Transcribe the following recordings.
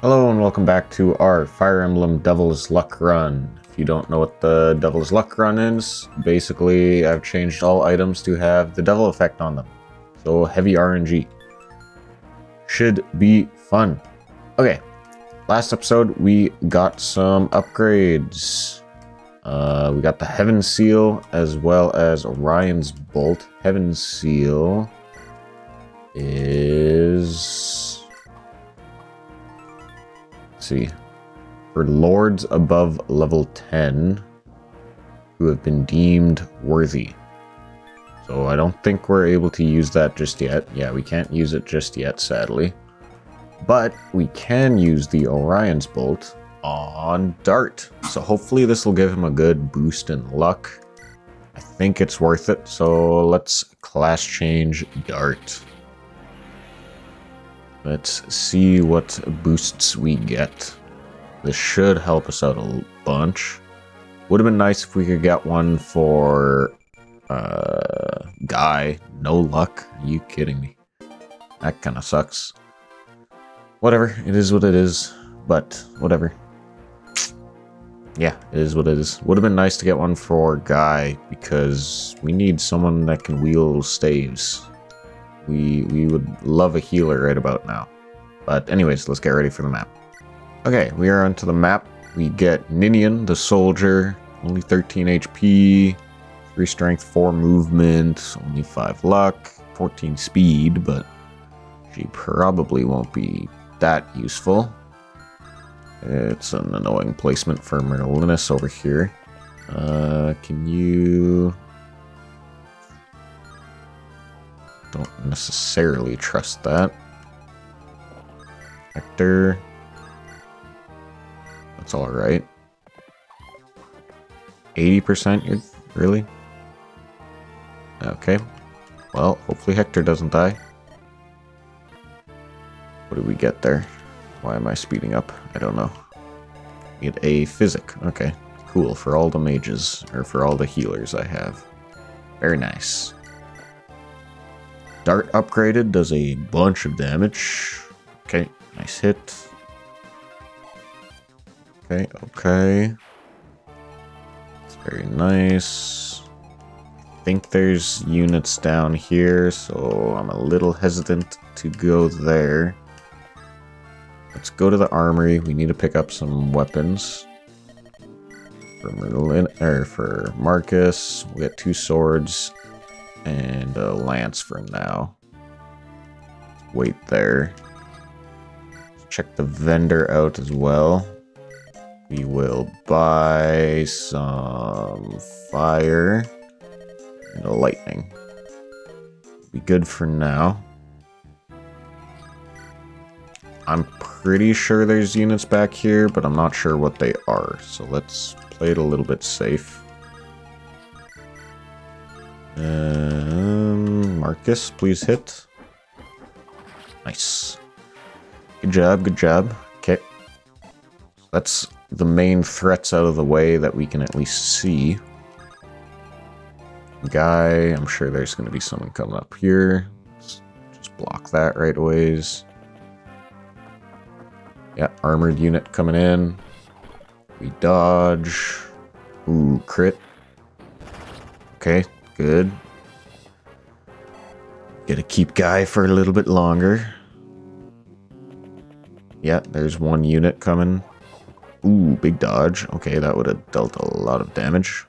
Hello and welcome back to our Fire Emblem Devil's Luck run. If you don't know what the Devil's Luck run is, basically I've changed all items to have the devil effect on them. So heavy RNG. Should be fun. Okay, last episode we got some upgrades. Uh, we got the Heaven Seal as well as Orion's Bolt. Heaven Seal is... See. For lords above level 10 who have been deemed worthy. So I don't think we're able to use that just yet. Yeah, we can't use it just yet, sadly. But we can use the Orion's Bolt on Dart. So hopefully this will give him a good boost in luck. I think it's worth it. So let's class change Dart. Let's see what boosts we get. This should help us out a bunch. Would have been nice if we could get one for uh, Guy. No luck. Are you kidding me? That kind of sucks. Whatever. It is what it is. But whatever. Yeah, it is what it is. Would have been nice to get one for Guy because we need someone that can wield staves. We we would love a healer right about now. But anyways, let's get ready for the map. Okay, we are onto the map. We get Ninian, the soldier, only 13 HP, 3 strength, 4 movement, only 5 luck, 14 speed, but she probably won't be that useful. It's an annoying placement for Merlinus over here. Uh, can you... Don't necessarily trust that. Hector. That's alright. 80% you're... Really? Okay. Well, hopefully Hector doesn't die. What did we get there? Why am I speeding up? I don't know. Get a physic. Okay, cool. For all the mages, or for all the healers I have. Very nice. Dart upgraded does a bunch of damage. Okay, nice hit. Okay, okay. It's very nice. I think there's units down here, so I'm a little hesitant to go there. Let's go to the armory. We need to pick up some weapons. For Merlin, or for Marcus, we got two swords and a lance for now. Wait there. Check the vendor out as well. We will buy some fire and a lightning. Be good for now. I'm pretty sure there's units back here, but I'm not sure what they are. So let's play it a little bit safe. Um, Marcus, please hit. Nice. Good job, good job. Okay. That's the main threats out of the way that we can at least see. Guy, I'm sure there's going to be someone coming up here. Let's just block that right aways. Yeah, armored unit coming in. We dodge. Ooh, crit. Okay, good. Gotta keep Guy for a little bit longer. Yeah, there's one unit coming. Ooh, big dodge. Okay, that would have dealt a lot of damage.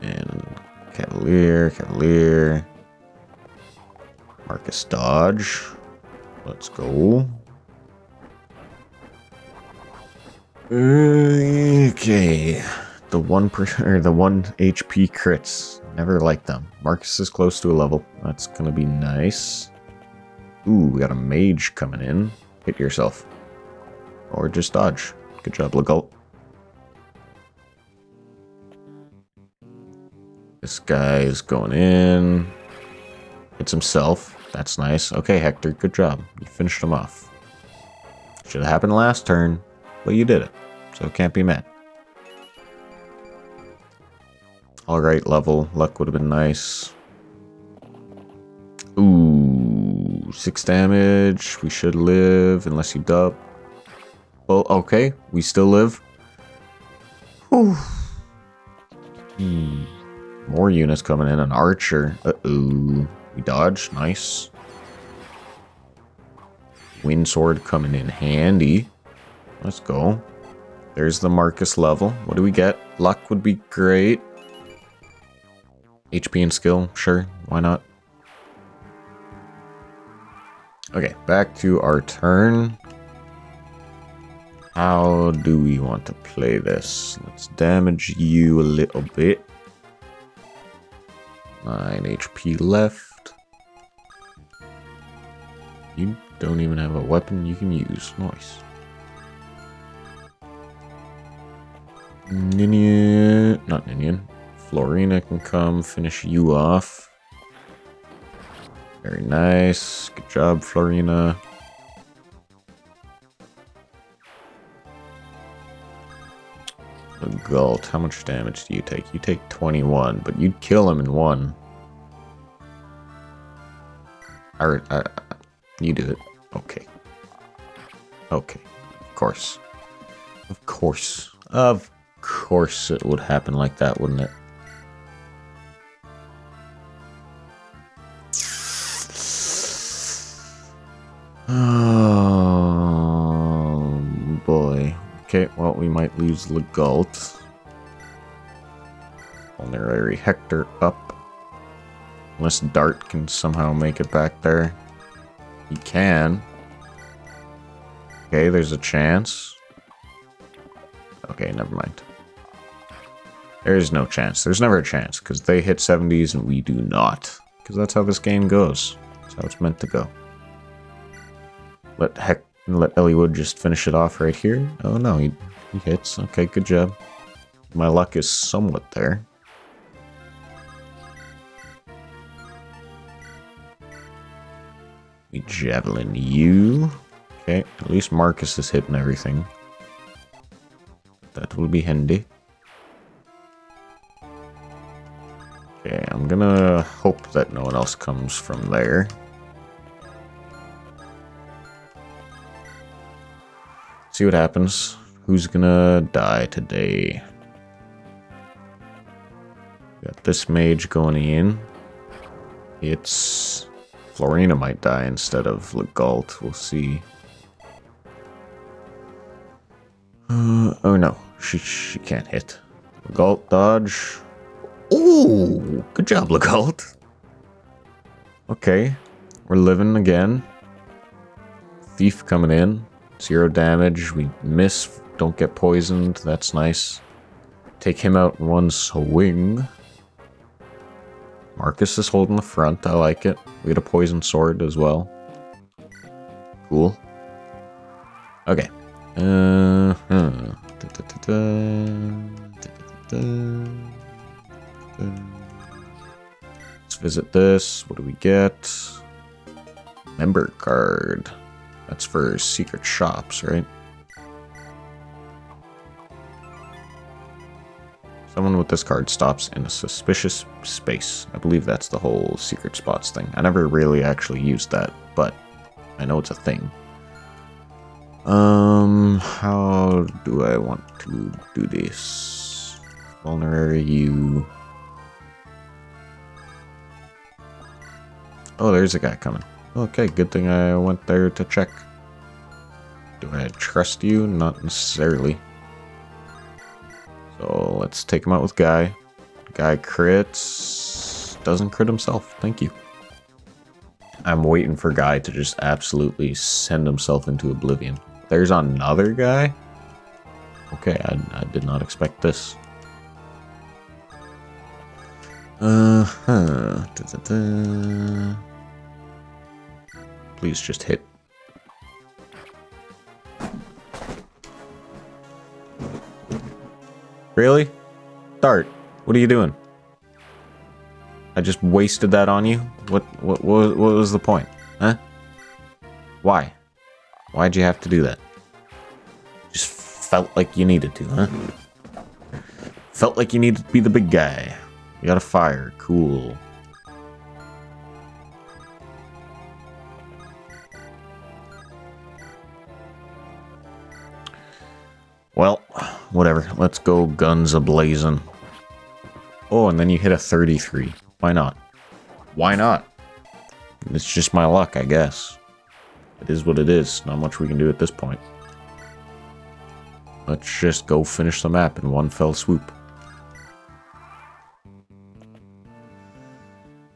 And Cavalier, Cavalier. Marcus dodge. Let's go. Okay. The one per or the one HP crits. Never like them. Marcus is close to a level. That's gonna be nice. Ooh, we got a mage coming in. Hit yourself. Or just dodge. Good job, Legault. This guy is going in. Hits himself. That's nice. Okay, Hector, good job. You finished him off. Should have happened last turn, but you did it. So it can't be mad. Alright, level. Luck would have been nice. Ooh, six damage. We should live unless you dub. Well, okay, we still live. Whew. Hmm. More units coming in. An archer. Uh-oh. We dodge. Nice. Wind sword coming in handy. Let's go. There's the Marcus level. What do we get? Luck would be great. HP and skill, sure, why not? Okay, back to our turn. How do we want to play this? Let's damage you a little bit. 9 HP left. You don't even have a weapon you can use. Nice. Ninian, not Ninian. Florina can come finish you off. Very nice. Good job, Florina. Legault, how much damage do you take? You take 21, but you'd kill him in one. Or, uh, you do it. Okay. Okay. Of course. Of course. Of course it would happen like that, wouldn't it? Oh boy. Okay, well we might lose Legault. Honorary Hector up. Unless Dart can somehow make it back there. He can. Okay, there's a chance. Okay, never mind. There is no chance. There's never a chance, because they hit 70s and we do not. Because that's how this game goes. That's how it's meant to go. Let Heck let Eliwood just finish it off right here. Oh no, he, he hits. Okay, good job. My luck is somewhat there. We javelin you. Okay, at least Marcus is hitting everything. That will be handy. Okay, I'm gonna hope that no one else comes from there. See what happens. Who's gonna die today? Got this mage going in. It's... Florina might die instead of Legault. We'll see. Uh, oh no, she, she can't hit. Legault dodge. Ooh, good job, Legault. Okay, we're living again. Thief coming in. Zero damage. We miss. Don't get poisoned. That's nice. Take him out in one swing. Marcus is holding the front. I like it. We get a poison sword as well. Cool. Okay. Uh -huh. da -da -da Let's visit this. What do we get? Member card. That's for secret shops, right? Someone with this card stops in a suspicious space. I believe that's the whole secret spots thing. I never really actually used that, but I know it's a thing. Um, how do I want to do this? Vulnerary you. Oh, there's a guy coming. Okay, good thing I went there to check. Do I trust you? Not necessarily. So let's take him out with Guy. Guy crits. Doesn't crit himself. Thank you. I'm waiting for Guy to just absolutely send himself into oblivion. There's another guy? Okay, I, I did not expect this. Uh-huh. Please just hit. Really? Dart, what are you doing? I just wasted that on you? What, what, what, what was the point? Huh? Why? Why'd you have to do that? Just felt like you needed to, huh? Felt like you needed to be the big guy. You got a fire. Cool. Well, whatever. Let's go guns a-blazing. Oh, and then you hit a 33. Why not? Why not? It's just my luck, I guess. It is what it is. Not much we can do at this point. Let's just go finish the map in one fell swoop.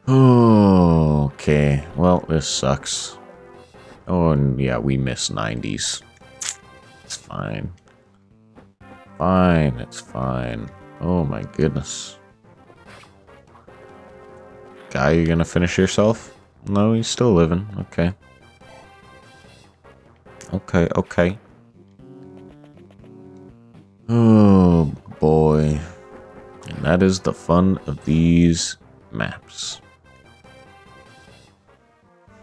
okay, well, this sucks. Oh, and yeah, we miss 90s. It's fine. Fine, it's fine. Oh my goodness. Guy, you gonna finish yourself? No, he's still living. Okay. Okay, okay. Oh boy. And that is the fun of these maps.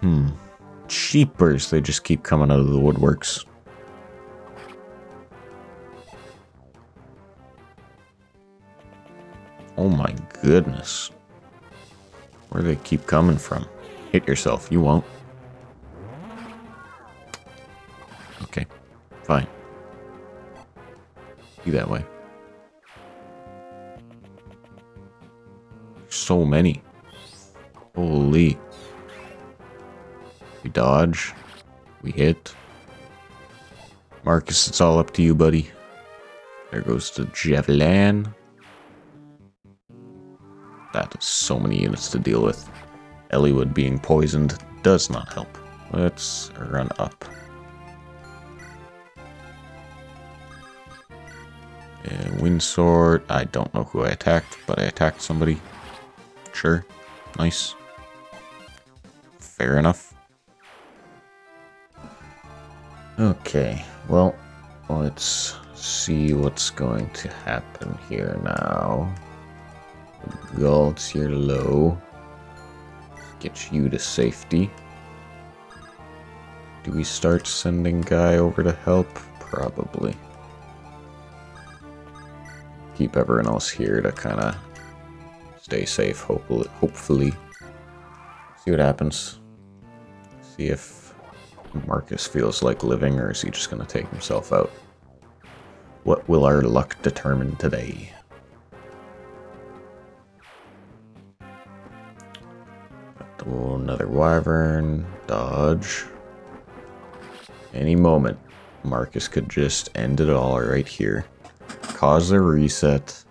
Hmm. Cheapers, they just keep coming out of the woodworks. Oh my goodness. Where do they keep coming from? Hit yourself, you won't. Okay, fine. Be that way. So many. Holy. We dodge. We hit. Marcus, it's all up to you, buddy. There goes the Javelin. That is so many units to deal with. Eliwood being poisoned does not help. Let's run up. And Windsword, I don't know who I attacked, but I attacked somebody. Sure. Nice. Fair enough. Okay, well, let's see what's going to happen here now. Galt's here low. Get you to safety. Do we start sending guy over to help? Probably. Keep everyone else here to kind of stay safe, hopefully. hopefully. See what happens. See if Marcus feels like living or is he just going to take himself out. What will our luck determine today? Another wyvern. Dodge. Any moment, Marcus could just end it all right here. Cause a reset.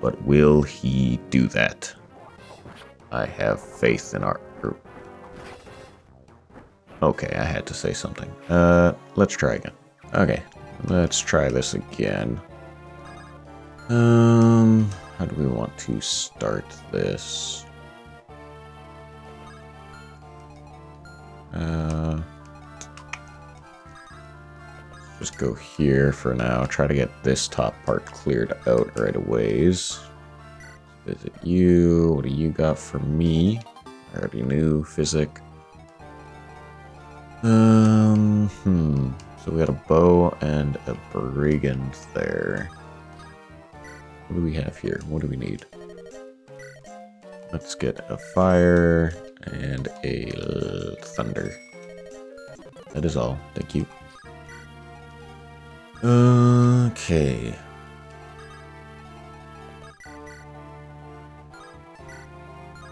But will he do that? I have faith in our group. Okay, I had to say something. Uh, let's try again. Okay, let's try this again. Um, how do we want to start this? Uh, just go here for now. Try to get this top part cleared out right away. Visit you. What do you got for me? I already knew. Physic. Um, hmm. So we got a bow and a brigand there. What do we have here? What do we need? Let's get a fire and a thunder. That is all. Thank you. Okay.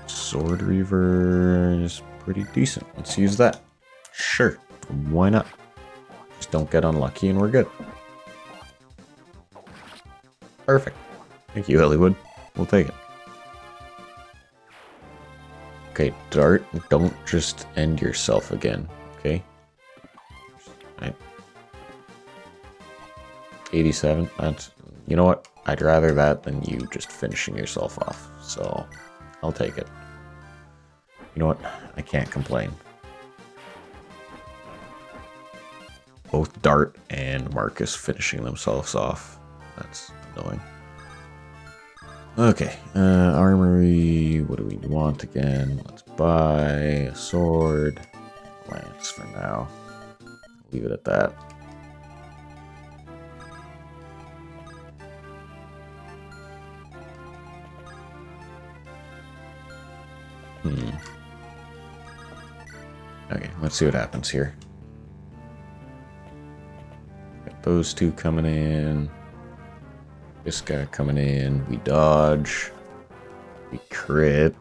Sword Reaver is pretty decent. Let's use that. Sure. Why not? Just don't get unlucky and we're good. Perfect. Thank you, Eliwood. We'll take it. Okay, Dart, don't just end yourself again, okay? Right. 87, that's... You know what? I'd rather that than you just finishing yourself off, so I'll take it. You know what? I can't complain. Both Dart and Marcus finishing themselves off. That's annoying. Okay, uh, armory, what do we want again? Let's buy a sword, lance for now. Leave it at that. Hmm. Okay, let's see what happens here. those two coming in. This guy coming in. We dodge. We crit.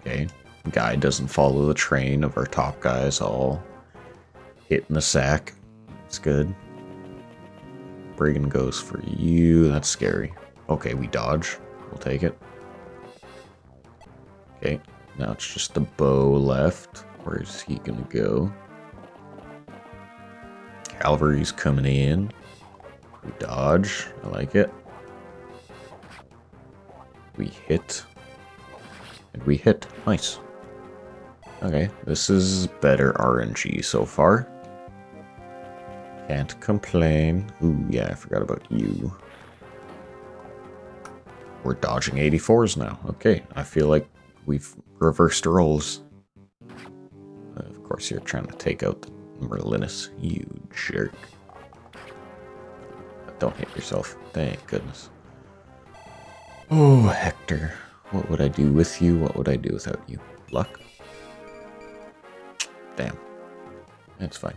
Okay. Guy doesn't follow the train of our top guys all hitting the sack. It's good. Brigand goes for you. That's scary. Okay, we dodge. We'll take it. Okay, now it's just the bow left. Where is he gonna go? Calvary's coming in. We dodge. I like it. We hit. And we hit. Nice. Okay, this is better RNG so far. Can't complain. Ooh, yeah, I forgot about you. We're dodging 84s now. Okay, I feel like we've reversed roles. Of course, you're trying to take out the Merlinus, you jerk. Don't hit yourself. Thank goodness. Oh, Hector. What would I do with you? What would I do without you? Luck? Damn. That's fine.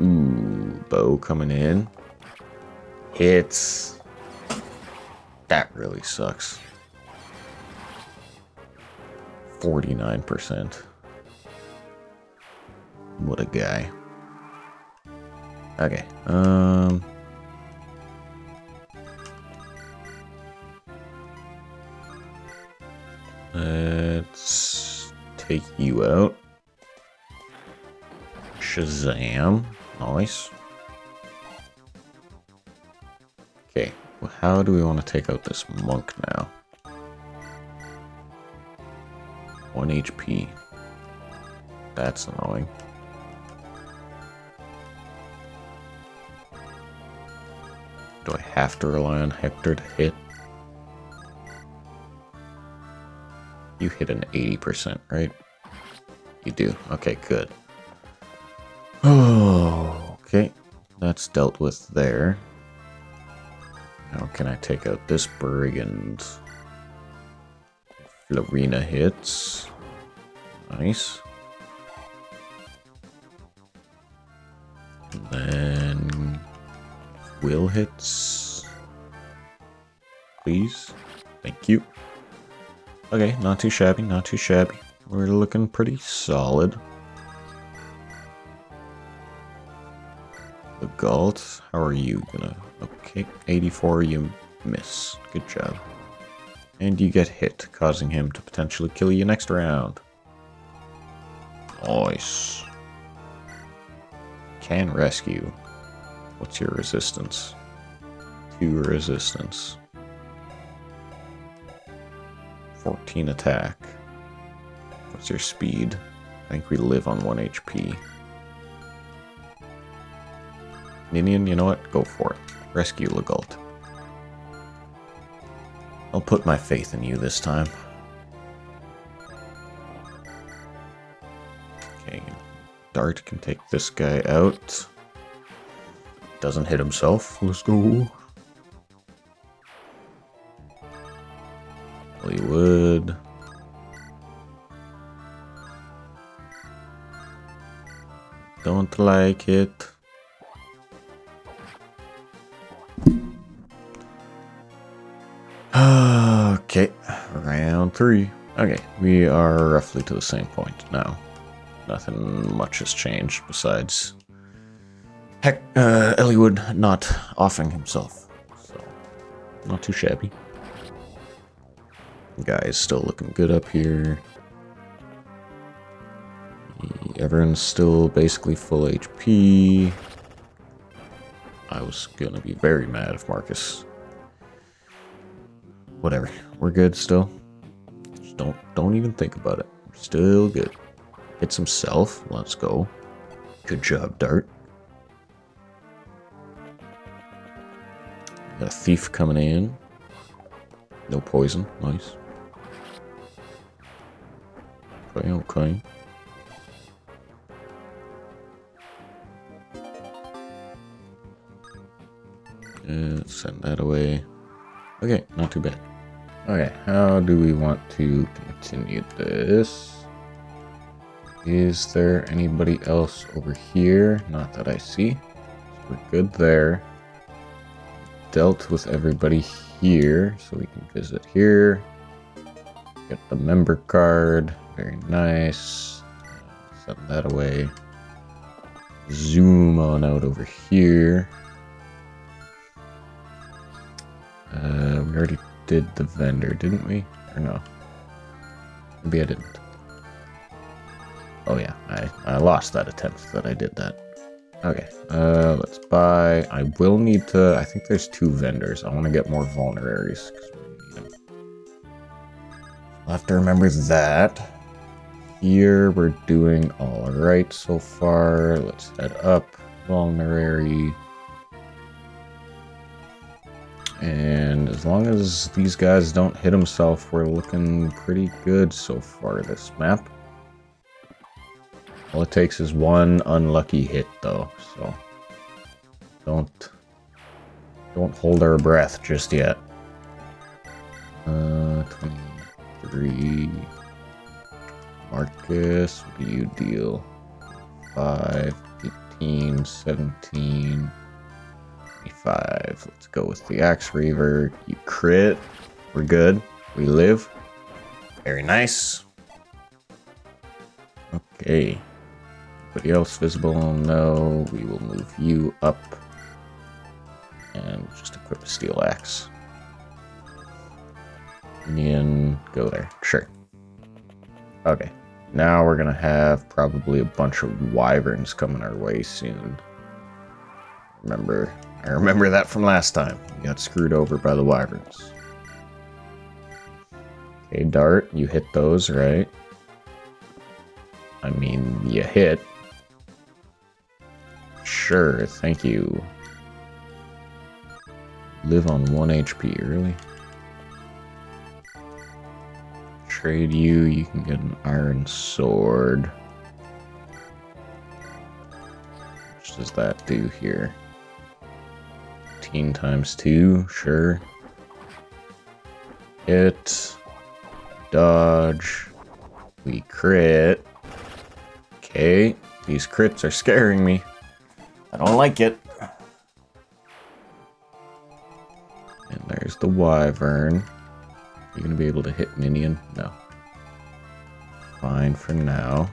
Ooh, bow coming in. Hits. That really sucks. 49%. What a guy. Okay, um... Let's take you out. Shazam. Nice. Okay, well, how do we want to take out this monk now? 1 HP. That's annoying. Do I have to rely on Hector to hit? You hit an 80%, right? You do. Okay, good. Oh, okay. That's dealt with there. How can I take out this brigand? Florina hits. Nice. Will hits. Please. Thank you. Okay, not too shabby, not too shabby. We're looking pretty solid. The Galt, how are you gonna... Okay, 84, you miss. Good job. And you get hit, causing him to potentially kill you next round. Nice. Can rescue. What's your resistance? Two resistance. 14 attack. What's your speed? I think we live on 1 HP. Ninian, you know what? Go for it. Rescue Legault. I'll put my faith in you this time. Okay, Dart can take this guy out. Doesn't hit himself. Let's go. Eliwood. Don't like it. okay, round three. Okay, we are roughly to the same point now. Nothing much has changed besides Heck, uh, Eliwood not offing himself. So, not too shabby. Guy is still looking good up here. Everyone's still basically full HP. I was gonna be very mad if Marcus. Whatever. We're good still. Just don't don't even think about it. still good. Hits himself. Let's go. Good job, Dart. Got a thief coming in. No poison. Nice. Okay, okay. Uh, send that away. Okay, not too bad. Okay, how do we want to continue this? Is there anybody else over here? Not that I see. We're good there. Dealt with everybody here, so we can visit here. Get the member card. Very nice. Set that away. Zoom on out over here. Uh, we already did the vendor, didn't we? Or no? Maybe I didn't. Oh yeah, I, I lost that attempt that I did that. Okay, uh, let's buy. I will need to, I think there's two vendors. I want to get more vulneraries. I'll have to remember that. Here, we're doing all right so far. Let's head up. Vulnerary. And as long as these guys don't hit himself, we're looking pretty good so far this map. All it takes is one unlucky hit though, so don't don't hold our breath just yet. Uh, 23. Marcus, what do you deal? 5, 18, 17, 25. Let's go with the Axe Reaver. You crit. We're good. We live. Very nice. Okay. Anybody else visible? No. We will move you up. And just equip a steel axe. And go there. Sure. Okay. Now we're gonna have probably a bunch of wyverns coming our way soon. Remember, I remember that from last time. We got screwed over by the wyverns. Okay, dart, you hit those, right? I mean, you hit. Sure, thank you. Live on 1 HP, really? Trade you, you can get an iron sword. What does that do here? 15 times 2, sure. Hit. Dodge. We crit. Okay, these crits are scaring me. I don't like it. And there's the wyvern. You gonna be able to hit minion? No. Fine for now.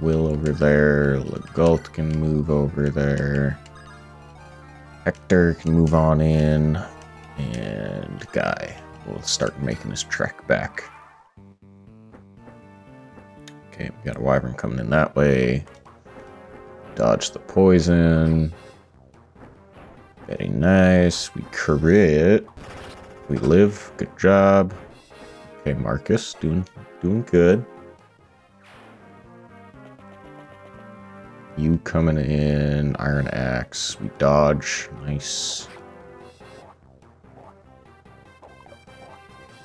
Will over there. Legault can move over there. Hector can move on in. And Guy will start making his trek back. Okay, we got a wyvern coming in that way. Dodge the poison. Very nice. We crit. We live. Good job. Okay, Marcus, doing doing good. You coming in, Iron Axe. We dodge. Nice.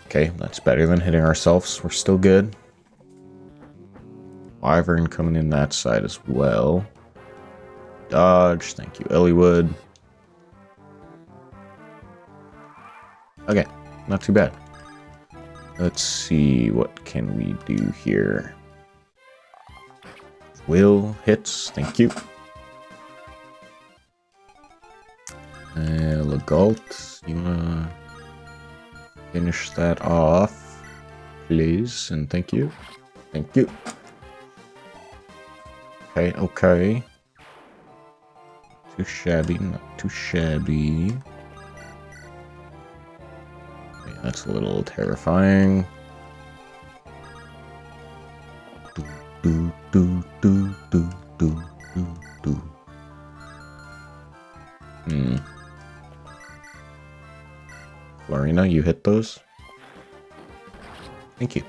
Okay, that's better than hitting ourselves. We're still good. Wyvern coming in that side as well. Dodge. Thank you, Eliwood. Okay, not too bad. Let's see, what can we do here? Will hits, thank you. Uh, Legault, you wanna finish that off, please, and thank you. Thank you. Okay, okay. Too shabby, not too shabby. Okay, that's a little terrifying. Do, do, do, do, do, do, do, do. Hmm. Florina, you hit those? Thank you.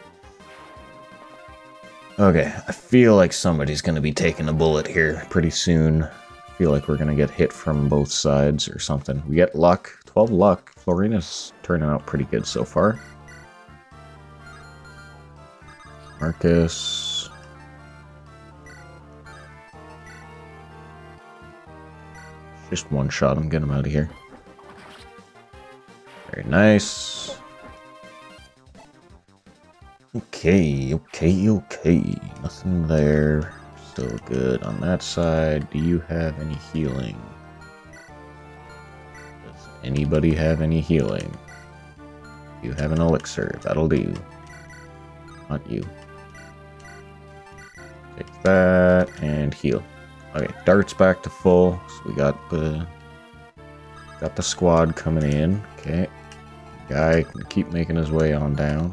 Okay, I feel like somebody's gonna be taking a bullet here pretty soon. Feel like we're gonna get hit from both sides or something. We get luck. 12 luck. Florina's turning out pretty good so far. Marcus. Just one shot him, get him out of here. Very nice. Okay, okay, okay. Nothing there. Still good on that side. Do you have any healing? Does anybody have any healing? You have an elixir. That'll do. Not you. Take that and heal. Okay, darts back to full. So we got the got the squad coming in. Okay. Guy can keep making his way on down.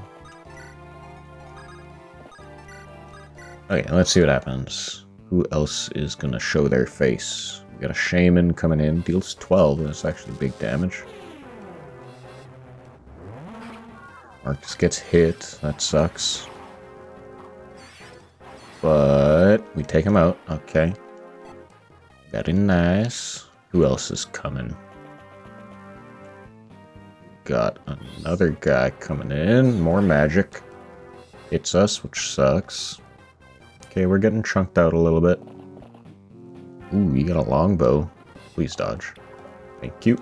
Okay, let's see what happens. Who else is gonna show their face? We got a shaman coming in, deals 12, that's actually big damage. Marcus gets hit, that sucks. But we take him out, okay. Very nice. Who else is coming? Got another guy coming in, more magic. Hits us, which sucks. Okay, we're getting chunked out a little bit. Ooh, you got a longbow. Please dodge. Thank you.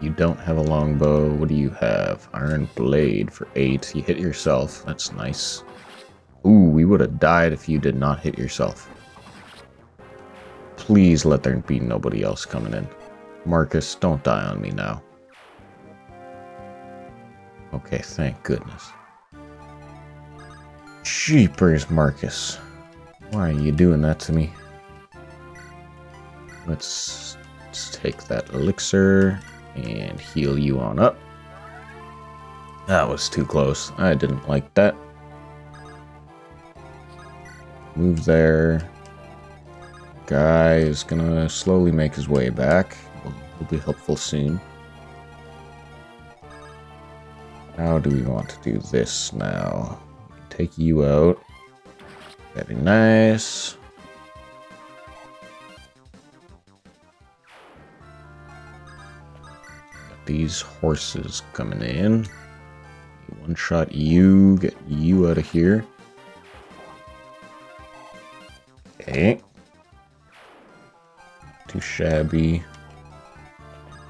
You don't have a longbow. What do you have? Iron blade for 8. You hit yourself. That's nice. Ooh, we would have died if you did not hit yourself. Please let there be nobody else coming in. Marcus, don't die on me now. Okay, thank goodness. Jeepers, Marcus. Why are you doing that to me? Let's, let's take that elixir and heal you on up. That was too close. I didn't like that. Move there. Guy is gonna slowly make his way back. Will be helpful soon. How do we want to do this now? Take you out. Very nice. Got these horses coming in. One shot you, get you out of here. Okay. Too shabby.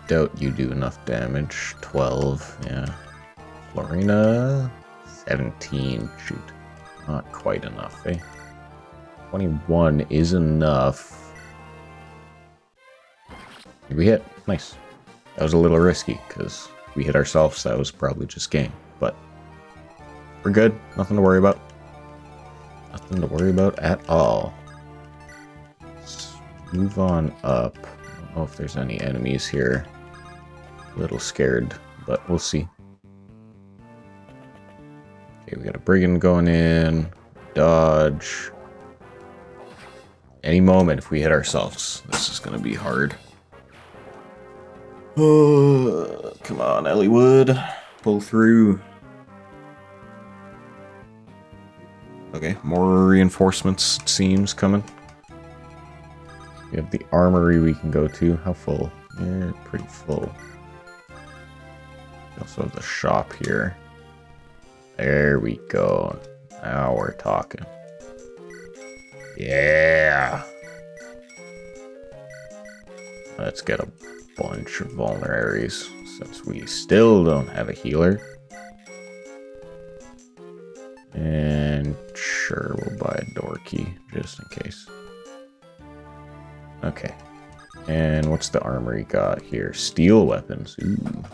Doubt you do enough damage. 12, yeah. Florina, 17. Shoot, not quite enough, eh? 21 is enough. we hit? Nice. That was a little risky, because we hit ourselves, that was probably just game. But we're good. Nothing to worry about. Nothing to worry about at all. Let's move on up. I don't know if there's any enemies here. A little scared, but we'll see. Okay, we got a brigand going in. Dodge. Any moment if we hit ourselves, this is gonna be hard. Oh, come on, Eliwood. Pull through. Okay, more reinforcements, it seems, coming. We have the armory we can go to. How full? Yeah, pretty full. We also have the shop here. There we go. Now we're talking. Yeah. Let's get a bunch of vulneraries since we still don't have a healer. And sure, we'll buy a door key just in case. Okay. And what's the armory got here? Steel weapons. Ooh.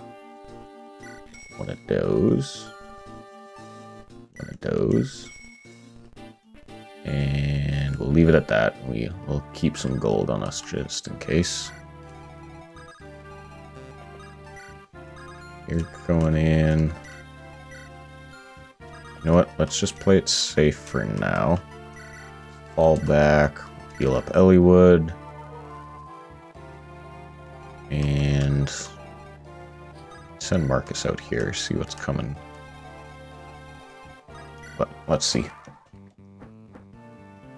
One of those those. And we'll leave it at that. We will keep some gold on us just in case. You're going in. You know what? Let's just play it safe for now. Fall back. Heal up Eliwood. And send Marcus out here, see what's coming let's see.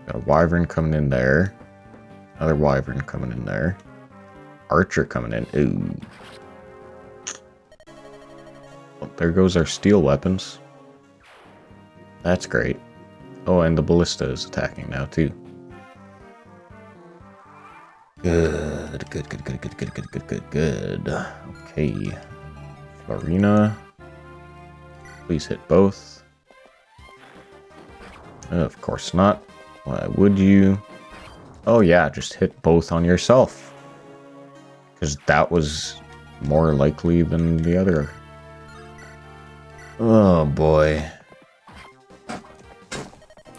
Got a wyvern coming in there. Another wyvern coming in there. Archer coming in. Ooh. Well, there goes our steel weapons. That's great. Oh, and the ballista is attacking now too. Good, good, good, good, good, good, good, good, good, good. Okay. Florina. Please hit both. Uh, of course not. Why would you? Oh yeah, just hit both on yourself. Because that was more likely than the other. Oh boy.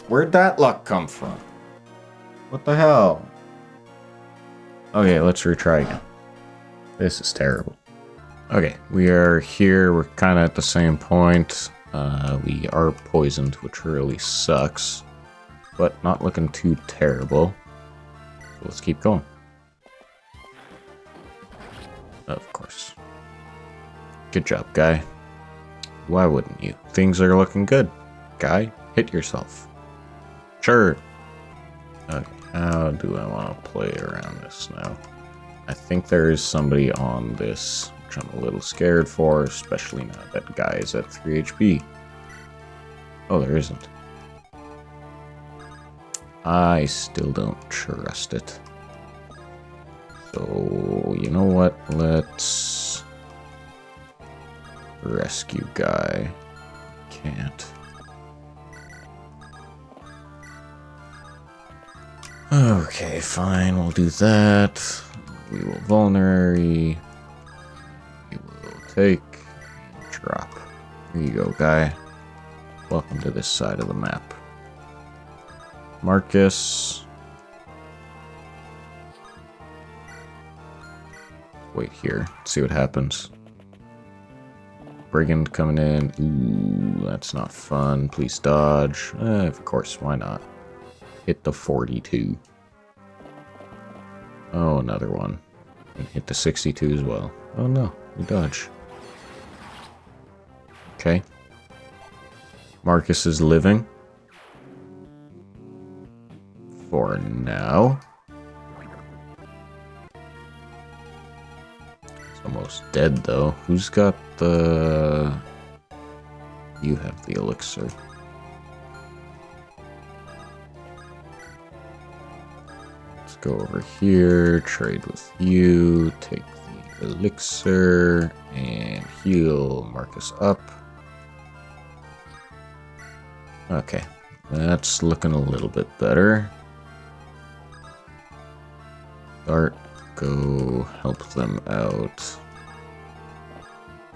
Where'd that luck come from? What the hell? Okay, let's retry again. This is terrible. Okay, we are here. We're kind of at the same point. Uh, we are poisoned, which really sucks. But not looking too terrible. So let's keep going. Of course. Good job, guy. Why wouldn't you? Things are looking good. Guy, hit yourself. Sure. Okay, how do I want to play around this now? I think there is somebody on this which I'm a little scared for, especially now that guy is at 3 HP. Oh, there isn't. I still don't trust it. So, you know what? Let's rescue guy. Can't. Okay, fine, we'll do that. We will vulnerary take, drop. Here you go, guy. Welcome to this side of the map. Marcus. Wait here, see what happens. Brigand coming in. Ooh, that's not fun. Please dodge. Eh, of course, why not? Hit the 42. Oh, another one. And hit the 62 as well. Oh no, dodge. Okay. Marcus is living. For now. Almost dead, though. Who's got the... You have the elixir. Let's go over here, trade with you, take the elixir, and heal Marcus up. Okay, that's looking a little bit better. Start, go help them out.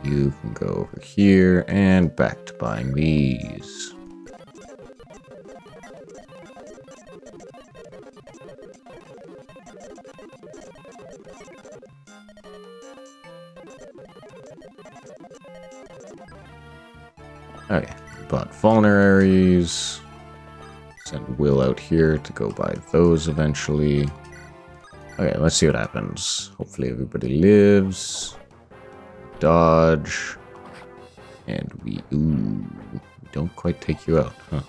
You can go over here and back to buying these. Okay, vulneraries. Send Will out here to go buy those eventually. Okay, let's see what happens. Hopefully everybody lives. Dodge. And we... Ooh. Don't quite take you out, huh?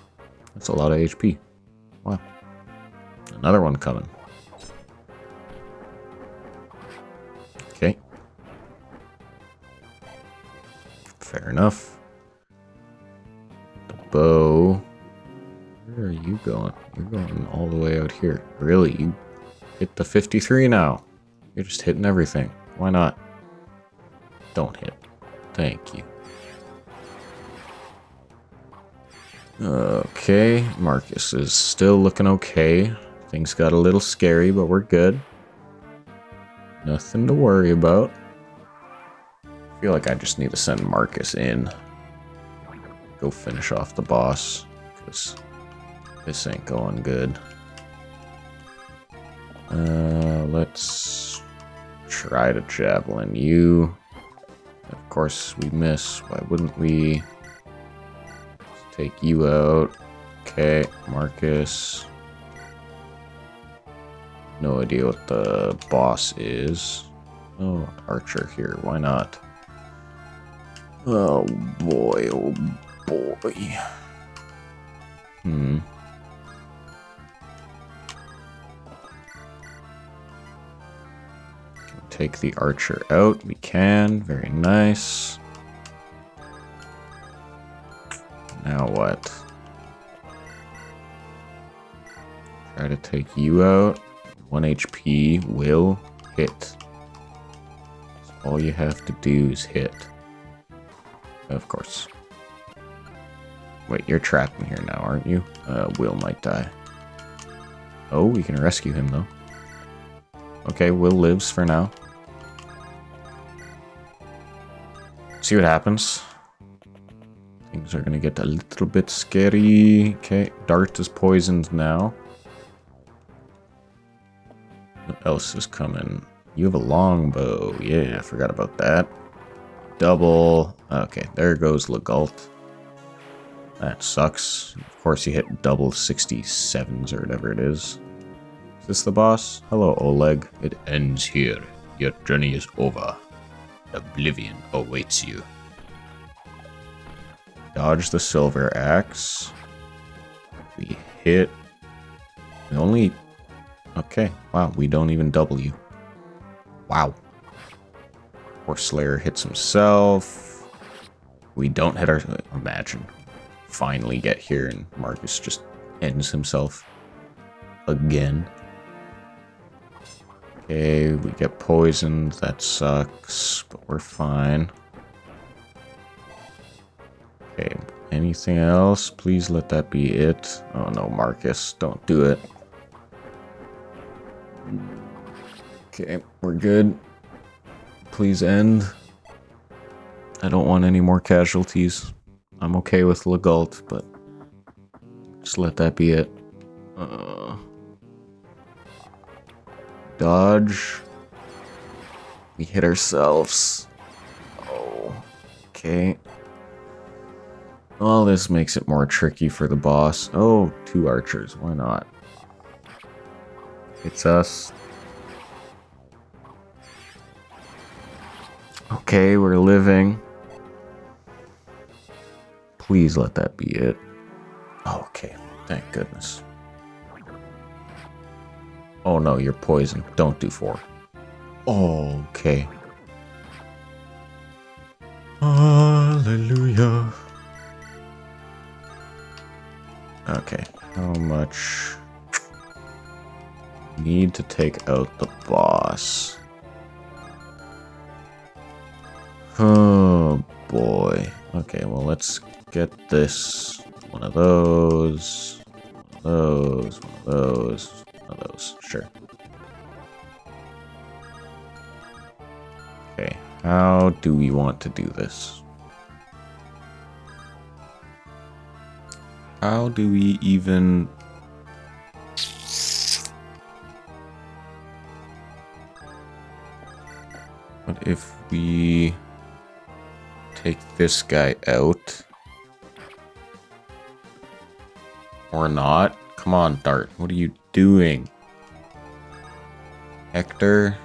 That's a lot of HP. Wow. Another one coming. Okay. Fair enough bow. Where are you going? You're going all the way out here. Really? You hit the 53 now. You're just hitting everything. Why not? Don't hit. Thank you. Okay, Marcus is still looking okay. Things got a little scary, but we're good. Nothing to worry about. I feel like I just need to send Marcus in go finish off the boss, because this ain't going good. Uh, let's try to javelin you. Of course, we miss. Why wouldn't we? Let's take you out. Okay, Marcus. No idea what the boss is. Oh, Archer here. Why not? Oh boy, oh boy. Hmm. Take the archer out. We can. Very nice. Now what? Try to take you out. 1 HP will hit. So all you have to do is hit. Of course. Wait, you're trapped in here now, aren't you? Uh, Will might die. Oh, we can rescue him, though. Okay, Will lives for now. See what happens. Things are gonna get a little bit scary. Okay, Dart is poisoned now. What else is coming? You have a longbow. Yeah, I forgot about that. Double. Okay, there goes Legault. That sucks. Of course, you hit double 67s or whatever it is. Is this the boss? Hello, Oleg. It ends here. Your journey is over. Oblivion awaits you. Dodge the silver axe. We hit. We only. Okay. Wow, we don't even double you. Wow. Horse Slayer hits himself. We don't hit our... Imagine. Finally get here and Marcus just ends himself. Again. Okay, we get poisoned. That sucks, but we're fine. Okay, anything else? Please let that be it. Oh no, Marcus, don't do it. Okay, we're good. Please end. I don't want any more casualties. I'm okay with Legault, but just let that be it. Uh, dodge. We hit ourselves. Oh, okay. Well, this makes it more tricky for the boss. Oh, two archers. Why not? It's us. Okay, we're living. Please let that be it. Okay, thank goodness. Oh no, you're poisoned. Don't do four. Okay. Hallelujah. Okay, how much need to take out the boss? Oh boy. Okay, well let's get this. One of those. One of those. One of those. One of those. Sure. Okay, how do we want to do this? How do we even... What if we take this guy out? Or not? Come on, Dart. What are you doing? Hector?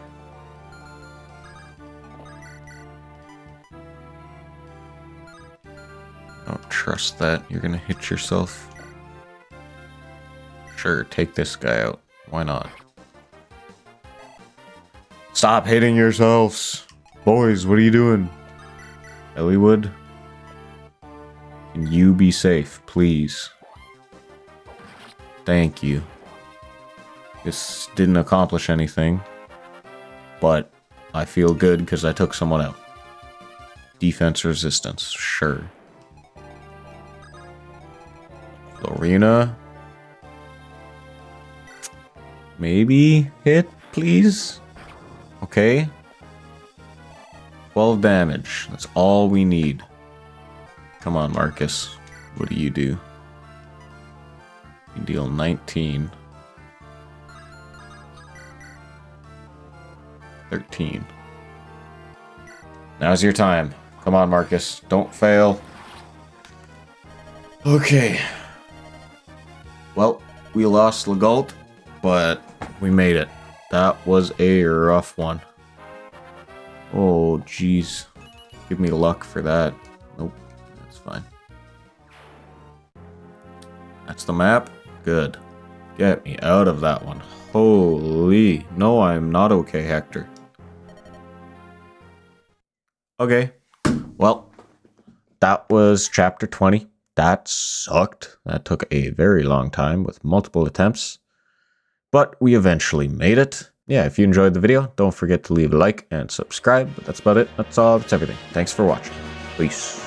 Don't trust that. You're gonna hit yourself. Sure, take this guy out. Why not? Stop hitting yourselves! Boys, what are you doing? Eliwood? Can you be safe, please? Thank you. This didn't accomplish anything. But I feel good because I took someone out. Defense resistance, sure. Florina? Maybe hit, please? Okay. 12 damage. That's all we need. Come on, Marcus. What do you do? You deal 19. 13. Now's your time. Come on, Marcus. Don't fail. Okay. Well, we lost Legault, but we made it. That was a rough one. Oh, jeez. Give me luck for that. Nope, that's fine. That's the map. Good. Get me out of that one. Holy. No, I'm not okay, Hector. Okay. Well, that was chapter 20. That sucked. That took a very long time with multiple attempts. But we eventually made it. Yeah, if you enjoyed the video, don't forget to leave a like and subscribe. But that's about it. That's all. That's everything. Thanks for watching. Peace.